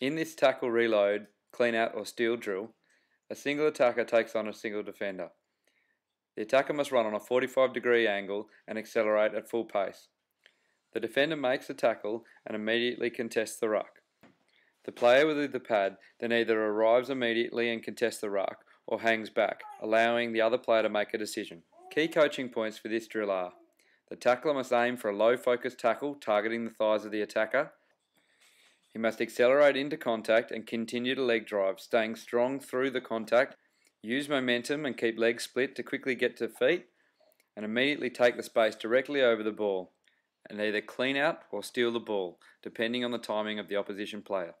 In this tackle reload, clean out or steal drill, a single attacker takes on a single defender. The attacker must run on a 45 degree angle and accelerate at full pace. The defender makes a tackle and immediately contests the ruck. The player with the pad then either arrives immediately and contests the ruck or hangs back, allowing the other player to make a decision. Key coaching points for this drill are the tackler must aim for a low focus tackle targeting the thighs of the attacker. He must accelerate into contact and continue to leg drive, staying strong through the contact. Use momentum and keep legs split to quickly get to feet and immediately take the space directly over the ball and either clean out or steal the ball, depending on the timing of the opposition player.